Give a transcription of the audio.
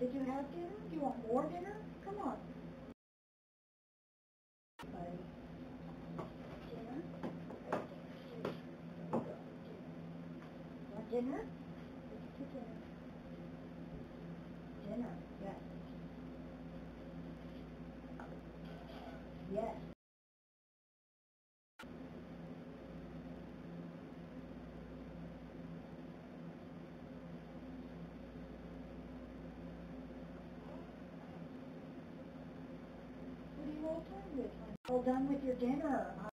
Did you have dinner? Do you want more dinner? Come on. Dinner? Dinner? Yes. Yes. With? Done with your dinner?